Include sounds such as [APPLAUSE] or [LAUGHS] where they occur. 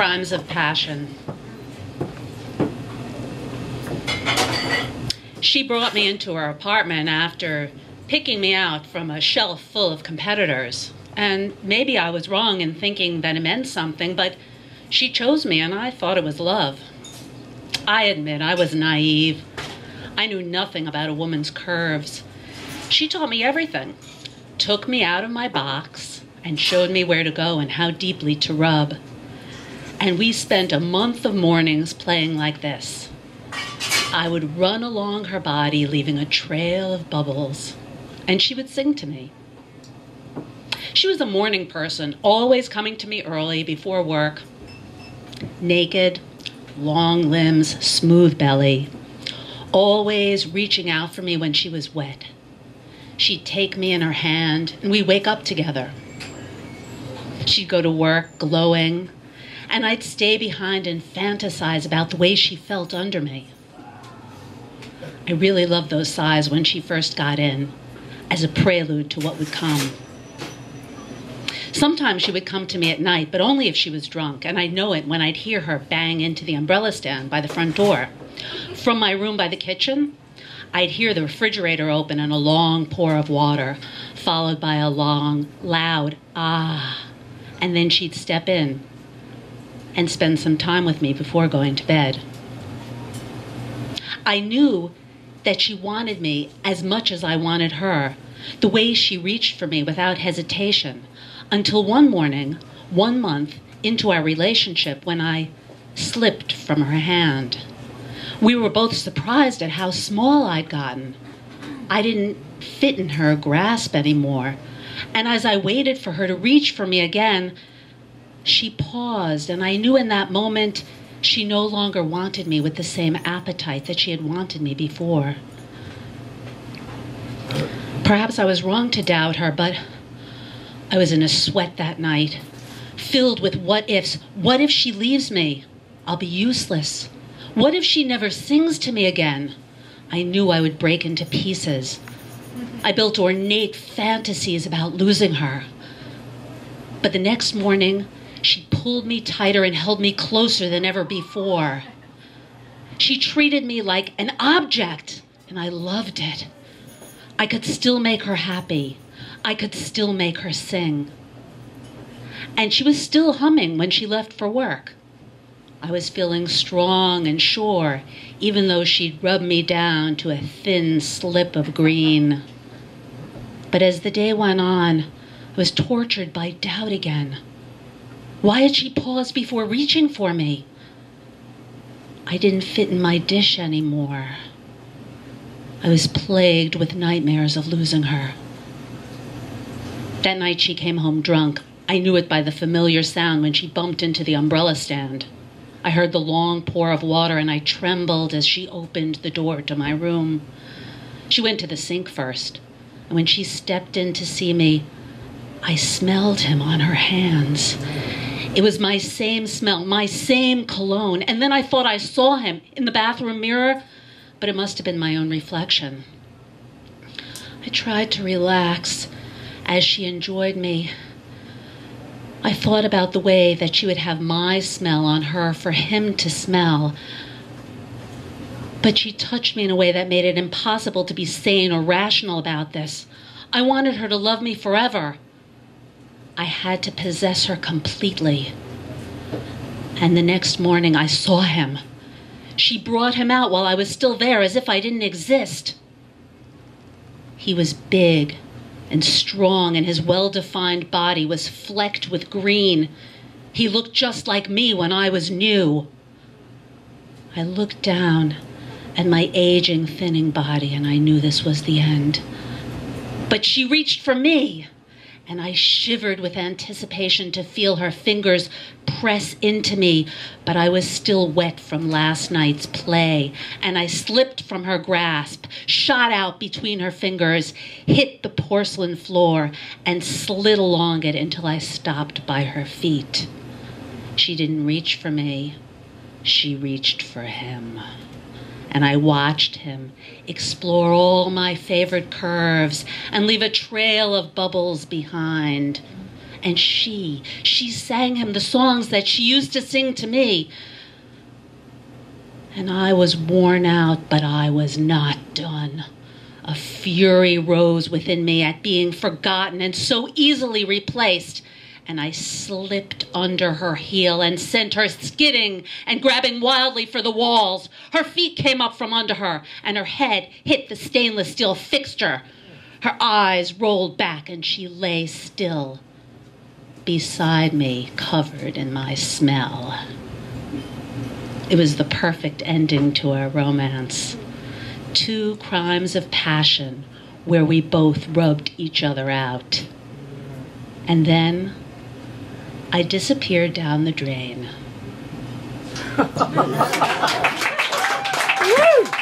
Crimes of Passion. She brought me into her apartment after picking me out from a shelf full of competitors. And maybe I was wrong in thinking that it meant something, but she chose me and I thought it was love. I admit I was naive. I knew nothing about a woman's curves. She taught me everything, took me out of my box, and showed me where to go and how deeply to rub. And we spent a month of mornings playing like this. I would run along her body, leaving a trail of bubbles, and she would sing to me. She was a morning person, always coming to me early before work, naked, long limbs, smooth belly, always reaching out for me when she was wet. She'd take me in her hand, and we'd wake up together. She'd go to work glowing, and I'd stay behind and fantasize about the way she felt under me. I really loved those sighs when she first got in, as a prelude to what would come. Sometimes she would come to me at night, but only if she was drunk, and I'd know it when I'd hear her bang into the umbrella stand by the front door. From my room by the kitchen, I'd hear the refrigerator open and a long pour of water, followed by a long, loud ah, and then she'd step in and spend some time with me before going to bed. I knew that she wanted me as much as I wanted her, the way she reached for me without hesitation, until one morning, one month into our relationship, when I slipped from her hand. We were both surprised at how small I'd gotten. I didn't fit in her grasp anymore. And as I waited for her to reach for me again, she paused, and I knew in that moment she no longer wanted me with the same appetite that she had wanted me before. Perhaps I was wrong to doubt her, but I was in a sweat that night, filled with what ifs. What if she leaves me? I'll be useless. What if she never sings to me again? I knew I would break into pieces. I built ornate fantasies about losing her. But the next morning, she pulled me tighter and held me closer than ever before. She treated me like an object, and I loved it. I could still make her happy. I could still make her sing. And she was still humming when she left for work. I was feeling strong and sure, even though she'd rubbed me down to a thin slip of green. But as the day went on, I was tortured by doubt again. Why had she paused before reaching for me? I didn't fit in my dish anymore. I was plagued with nightmares of losing her. That night she came home drunk. I knew it by the familiar sound when she bumped into the umbrella stand. I heard the long pour of water and I trembled as she opened the door to my room. She went to the sink first, and when she stepped in to see me, I smelled him on her hands. It was my same smell, my same cologne. And then I thought I saw him in the bathroom mirror, but it must have been my own reflection. I tried to relax as she enjoyed me. I thought about the way that she would have my smell on her for him to smell. But she touched me in a way that made it impossible to be sane or rational about this. I wanted her to love me forever. I had to possess her completely. And the next morning I saw him. She brought him out while I was still there as if I didn't exist. He was big and strong, and his well defined body was flecked with green. He looked just like me when I was new. I looked down at my aging, thinning body, and I knew this was the end. But she reached for me and I shivered with anticipation to feel her fingers press into me, but I was still wet from last night's play, and I slipped from her grasp, shot out between her fingers, hit the porcelain floor, and slid along it until I stopped by her feet. She didn't reach for me, she reached for him and I watched him explore all my favorite curves and leave a trail of bubbles behind. And she, she sang him the songs that she used to sing to me. And I was worn out, but I was not done. A fury rose within me at being forgotten and so easily replaced and I slipped under her heel and sent her skidding and grabbing wildly for the walls. Her feet came up from under her, and her head hit the stainless steel fixture. Her eyes rolled back, and she lay still beside me, covered in my smell. It was the perfect ending to our romance. Two crimes of passion where we both rubbed each other out. And then I disappeared down the drain. [LAUGHS] [LAUGHS]